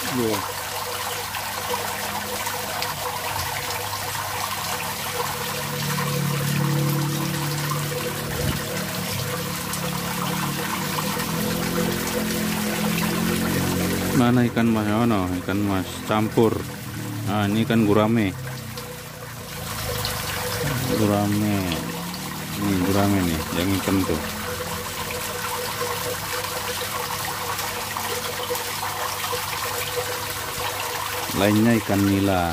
Iya. Mana ikan mas? Oh no, ikan mas campur. Nah, ini ikan gurame. Gurame. Ini gurame nih, yang ikan tuh. Lainnya ikan nila.